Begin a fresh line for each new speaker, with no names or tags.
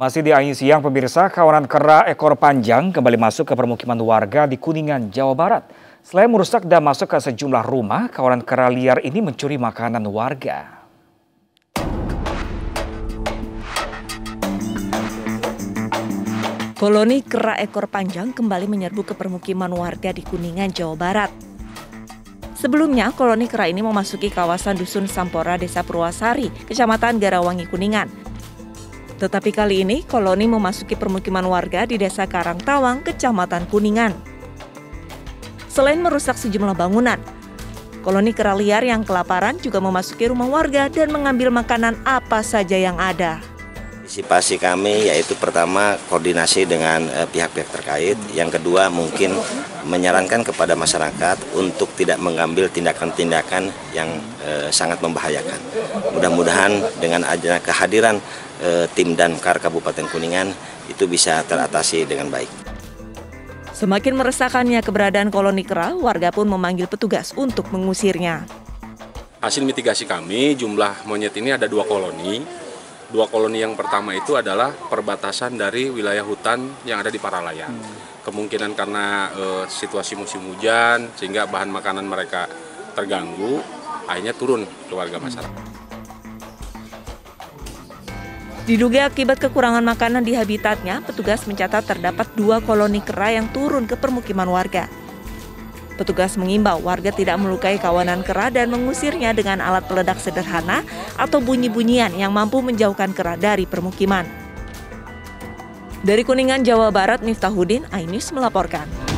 Masih di Ain Siang, pemirsa, kawanan kera ekor panjang kembali masuk ke permukiman warga di Kuningan, Jawa Barat. Selain merusak dan masuk ke sejumlah rumah, kawanan kera liar ini mencuri makanan warga.
Koloni kera ekor panjang kembali menyerbu ke permukiman warga di Kuningan, Jawa Barat. Sebelumnya, koloni kera ini memasuki kawasan Dusun Sampora, Desa Purwasari, Kecamatan Garawangi, Kuningan. Tetapi kali ini, koloni memasuki permukiman warga di Desa Karangtawang, Kecamatan Kuningan. Selain merusak sejumlah bangunan, koloni kera liar yang kelaparan juga memasuki rumah warga dan mengambil makanan apa saja yang ada.
Antisipasi kami yaitu pertama koordinasi dengan eh, pihak-pihak terkait, yang kedua mungkin menyarankan kepada masyarakat untuk tidak mengambil tindakan-tindakan yang eh, sangat membahayakan. Mudah-mudahan dengan adanya kehadiran eh, tim dan kar Kabupaten Kuningan itu bisa teratasi dengan baik.
Semakin meresahkannya keberadaan koloni kera, warga pun memanggil petugas untuk mengusirnya.
Hasil mitigasi kami, jumlah monyet ini ada dua koloni, dua koloni yang pertama itu adalah perbatasan dari wilayah hutan yang ada di Paralayan. Hmm. Kemungkinan karena e, situasi musim hujan sehingga bahan makanan mereka terganggu, akhirnya turun ke warga masyarakat.
Diduga akibat kekurangan makanan di habitatnya, petugas mencatat terdapat dua koloni kera yang turun ke permukiman warga. Petugas mengimbau warga tidak melukai kawanan kera dan mengusirnya dengan alat peledak sederhana atau bunyi-bunyian yang mampu menjauhkan kera dari permukiman. Dari Kuningan, Jawa Barat, Miftahudin, Ainis melaporkan.